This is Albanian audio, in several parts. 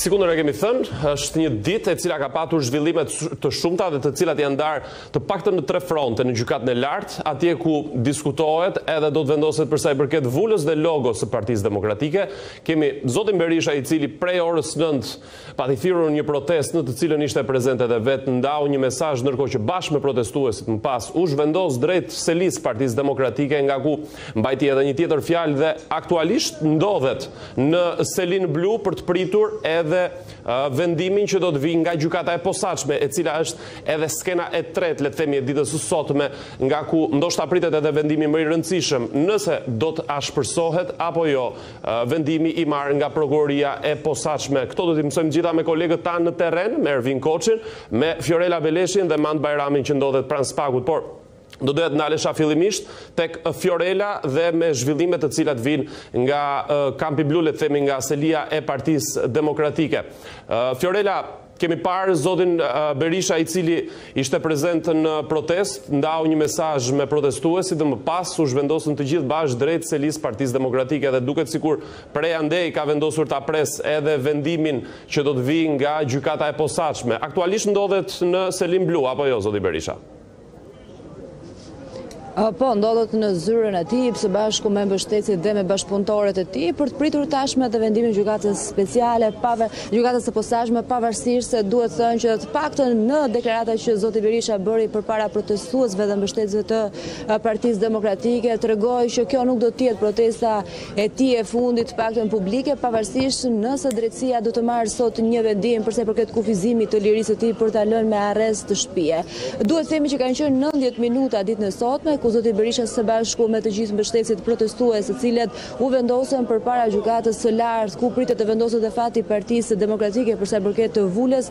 Sikundër e kemi thënë, është një ditë e cila ka patur zhvillime të shumta dhe të cilat janë ndarë të paktën në tre fronte në Gjykatën e Lartë, atje ku diskutohet edhe do të vendoset për sa i përket vulës dhe logos së Partisë Demokratike. Kemi zotin Berisha i cili prej orës 9 pati thirrur një protestë në të cilën ishte prezent edhe vetë, ndau një mesazh ndërkohë që bashkë me protestuesit më pas u zhvendos drejt selisë Partisë Demokratike nga ku mbajti edhe një tjetër fjalë dhe aktualisht ndodhet në selinë blu për të pritur edhe vendimin që do të vijë nga gjykata e posaçme, e cila është edhe skena e tretë, le të themi e ditës së sotme, nga ku ndoshta pritet edhe vendimi më i rëndësishëm, nëse do të ashpërsohet apo jo vendimi i marrë nga prokuroria e posaçme. Këto do t'i mësojmë të gjitha me kolegët tanë në terren, me Ervin Koçin, me Fiorella Beleshin dhe Mand Bajramin që ndodhet pranë SPAK-ut, por Do doja të ndalesha fillimisht tek Fiorella dhe me zhvillimet të cilat vijnë nga kampi blu, le të themi nga selia e Partisë Demokratike. Fiorella, kemi parë zotin Berisha i cili ishte prezent në protestë, ndau një mesazh me protestuesit dhe më pas u zhvendosën të gjithë bashkë drejt selisë Partisë Demokratike dhe duket sikur prej andej ka vendosur ta presë edhe vendimin që do të vijë nga gjykata e posaçme. Aktualisht ndodhet në selinë blu apo jo zoti Berisha? Po, ndodhet në zyrën e tij, së bashku me mbështetësit dhe me bashkëpunëtorët e tij, për të pritur tashmë dhe vendimin e gjykatës speciale, pave, gjykatës së posaçme, pavarësisht se duhet thënë që të paktën në deklarata që zoti Berisha bëri përpara protestuesve dhe mbështetësve të Partisë Demokratike, tregoi që kjo nuk do të jetë protesta e tij e fundit të paktën publike, pavarësisht nëse drejtësia do të marrë sot një vendim për sa i përket kufizimit të lirisë së tij për ta lënë me arrest shtëpie. Duhet të themi që kanë qenë 90 minuta ditën e sotme, ku zoti Berisha së bashku me të gjithë mbështetësit protestues të cilët u vendosën përpara gjykatës së lartë ku pritet të vendoset dhe fati i Partisë Demokratike përsa i përket vulës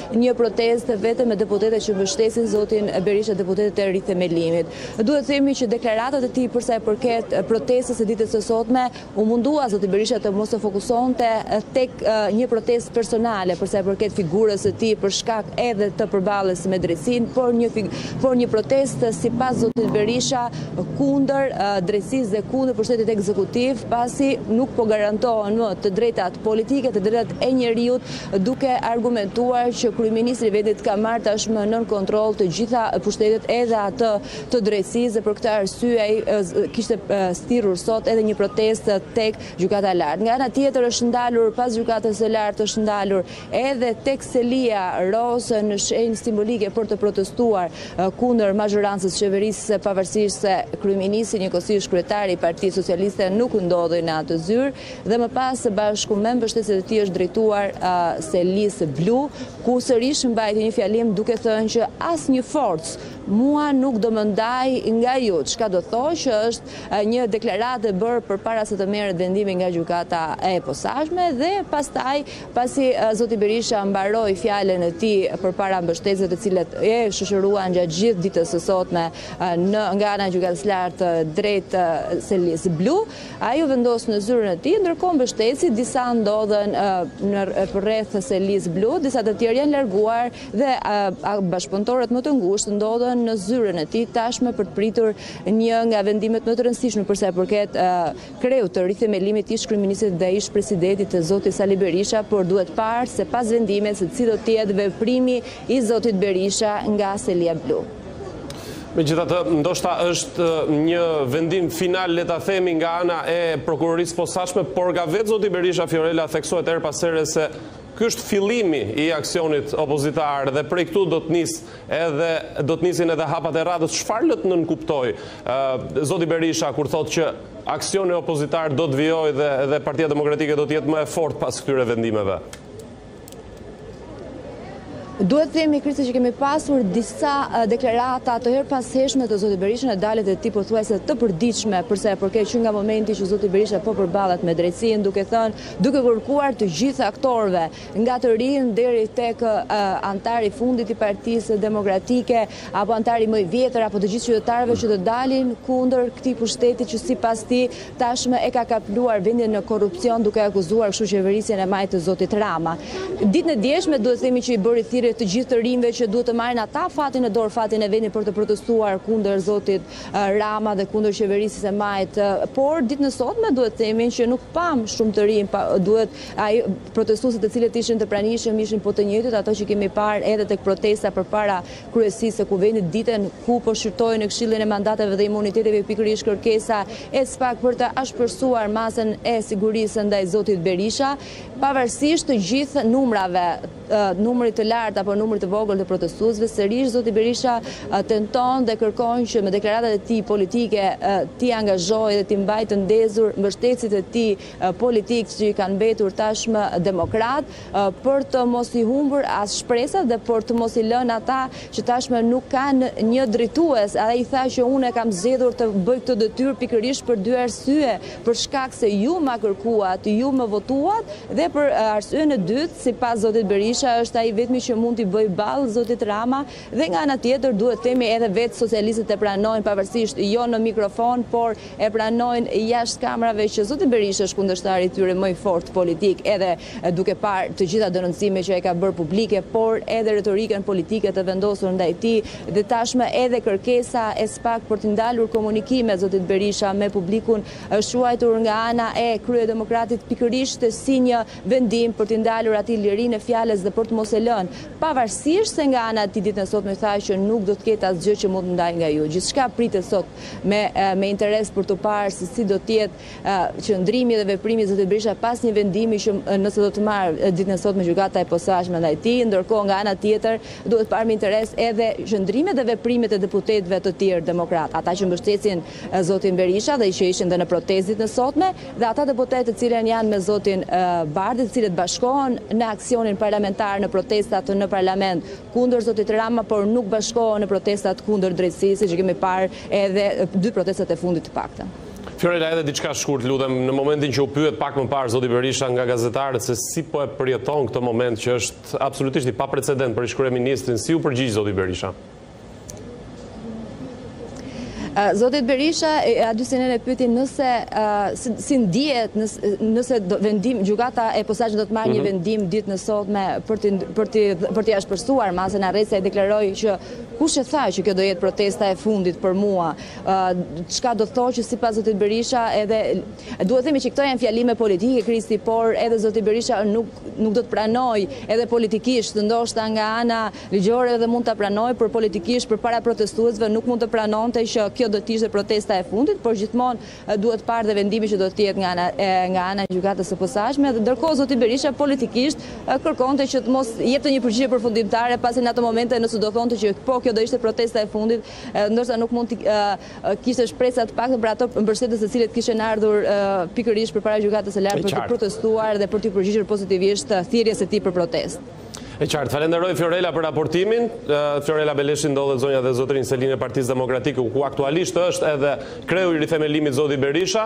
Një protestë vetëm me deputetët që mbështesin zotin Berisha deputetët e rithemelimit. Duhet themi që deklaratat e tij përsa i përket protestës së ditës së sotme u mundua zoti Berisha të mos fokusohej tek një protestë personale përsa i përket figurës së tij për shkak edhe të përballjes me drejtësinë por një, por një protestë sipas zotit Berisha kundër drejtësisë dhe kundër pushtetit ekzekutiv pasi nuk po garantohen më të drejtat politike të drejtat e njeriut duke argumentuar që kryeministri i vendit ka marrë tashmë nën kontroll të gjitha pushtetet edhe atë të drejtësisë dhe për këtë arsye ai kishte thirrur sot edhe një protestë tek Gjykata e Lartë. Nga ana tjetër është ndalur pas Gjykatës së Lartë është ndalur edhe tek selia Roz në shenjë simbolike për të protestuar kundër mazhorancës qeverisëse pavarësisht se kryeministri njëkohësisht kryetari i Partisë Socialiste nuk ndodhej në atë zyrë dhe më pas bashkë me mbështetësit e tij është drejtuar selisë blu, ku sërish mbajti një fjalim duke thënë që asnjë forcë mua nuk do më ndajë nga ju, çka do të thotë që është një deklaratë e bërë përpara se të merret vendimi nga gjykata e posaçme dhe pastaj pasi zoti Berisha mbaroi fjalën e tij përpara mbështetësve të cilët e shoqëruan gjatë gjithë ditës së sotme nga ana e Gjykatës së Lartë drejt selisë blu, Ai u vendos në zyrën e tij, ndërkohë mbështetësit disa ndodhen në përreth selisë blu, disa të tjerë janë larguar dhe bashkëpunëtorët më të ngushtë ndodhen në zyrën e tij tashmë për të pritur një nga vendimet më të rëndësishme për sa i përket kreut të rithemelimit të ish-kryeministrit dhe ish-presidentit të zotit Sali Berisha, por duhet parë se pas vendimit se cili do të jetë veprimi i zotit Berisha nga selia blu. Megjithatë, ndoshta është një vendim final, le ta themi, nga ana e prokurorisë së posaçme, por nga vetë zoti Berisha Fiorela theksohet herë pas here se ky është fillimi i aksionit opozitar dhe prej këtu do të nisë edhe do të nisin edhe hapat e radhës. Çfarë lë të nënkuptojë zoti Berisha kur thotë që aksioni opozitar do të vijojë dhe dhe Partia Demokratike do të jetë më e fortë pas këtyre vendimeve? Duhet të themi Kristi që kemi pasur disa deklarata të herëpashershme të zotit Berisha në daljet e tij pothuajse të përditshme për sa i përket që nga momenti që zoti Berisha po përballet me drejtësinë duke thënë duke u kërkuar të gjithë aktorëve nga të rinj deri tek anëtari i fundit i Partisë Demokratike apo anëtari më i vjetër apo të gjithë qytetarëve që të dalin kundër këtij pushteti që sipas tij Tashmë e ka kapluar vendin në korrupsion duke akuzuar kështu qeverisjen e majtë të zotit Rama. Ditën e djeshme duhet të themi që i bëri thirrje të gjithë të rinjve që duhet të marrin ata fatin në dorë, fatin e vendit për të protestuar kundër zotit Rama dhe kundër qeverisjes së majtë. Por ditën e sotme duhet të themi që nuk pamë shumë të rinj, duhet ai protestuesit të cilët ishin të pranishëm ishin po të njëjtët ato që kemi parë edhe tek protesta përpara Kryesisë së Kuvendit ditën ku po shqyrtohej në Këshillin e Mandateve dhe Imuniteteve pikërisht kërkesa e SPAK për të ashpërsuar masën e sigurisë ndaj zotit Berisha, pavarësisht të gjithë numrave, numrit të lartë apo numrit të vogël të protestuesve, sërish zoti Berisha tenton dhe kërkon që me deklaratat e tij politike t'i angazhojë dhe t'i mbajë të ndezur mbështetësit e tij politikë që i kanë mbetur tashmë demokratë. për të mos i humbur as shpresat dhe për të mos i lënë ata që tashmë nuk kanë një drejtues. Ai tha që unë e kam zgjedhur të bëj këtë detyrë pikërisht për dy arsye, për shkak se ju ma kërkuat, ju më votuat, dhe për arsyen e dytë, sipas zotit Berisha, është ai i vetmi që mund t'i bëjë ballë zotit Rama Dhe nga ana tjetër duhet të themi edhe vetë socialistët e pranojnë pavarësisht jo në mikrofon por e pranojnë jashtë kamrave që zoti Berisha është kundërshtari i tyre më i fortë politik edhe duke parë të gjitha denoncimet që ai ka bërë publike por edhe retorikën politike të vendosur ndaj tij dhe tashmë edhe kërkesa e SPAK për t'i ndalur komunikimet zotit Berisha me publikun është quajtur nga ana e kryedemokratit pikërisht si një vendim për t'i ndalur atij lirinë e fjalës dhe për të mos e lënë Pavarësisht se nga ana e tij ditën e sotme tha që nuk do të ketë asgjë që mund ta ndajë nga ju. Gjithçka pritet sot me interes për të parë se si do të jetë qëndrimi dhe veprimi i zotit Berisha pas një vendimi që nëse do të marrë ditën e sotme Gjykata e Posaçme ndaj tij. Ndërkohë nga ana tjetër duhet parë me interes edhe qëndrimet dhe veprimet e deputetëve të tjerë demokratë, ata që mbështesin zotin Berisha dhe që ishin dhe në protestë ditën e sotme dhe ata deputetë të cilët janë me zotin Bardhi të cilët bashkohen në aksionin parlamentar në protestat në parlament kundër zotit Rama por nuk bashkohen në protestat kundër drejtësisë siç kemi parë edhe dy protestat e fundit të paktën. Fiorella edhe diçka shkurt të lutem, në momentin që u pyet pak më parë zoti Berisha nga gazetarët se si po e përjeton këtë moment që është absolutisht i paprecedent për ish-kryeministrin, si u përgjigj zoti Berisha? Zoti Berisha, a dy se në në pyetjen nëse si ndihet nëse vendim Gjykata e Posaçme do të marrë një mhm. vendim ditën e sotme për t'i ashpërsuar masën e arrestit ai deklaroi që kush e tha që kjo do jetë protesta e fundit për mua çka do të thotë që sipas zotit Berisha edhe duhet themi që këto janë fjalime politike Kristi por edhe zoti Berisha nuk do të pranojë edhe politikisht ndoshta nga ana Ligjore edhe mund ta pranojë, por politikisht përpara protestuesve nuk mund të pranonte që kjo do të ishte protesta e fundit, por gjithmonë duhet parë dhe vendimi që do të jetë nga ana nga ana e Gjykatës së Posaçme dhe ndërkohë zoti Berisha politikisht kërkonte që të mos jepte një përgjigje përfundimtare pasi në ato momente nëse do thonte që po kjo do ishte protesta e fundit ndoshta nuk mund të kishte shpresa të paktën për ato mbështetës të cilët kishin ardhur pikërisht përpara Gjykatës së Lartë për të protestuar dhe për t'i përgjigjur pozitivisht thirrjes së tij për protestë. E qartë, të falenderoj Fiorella për raportimin. Fiorella Beleshi ndodhet zonja dhe zotërinj në selinë e Partisë Demokratike, ku aktualisht është edhe kreu i rithemelimit Zoti Berisha.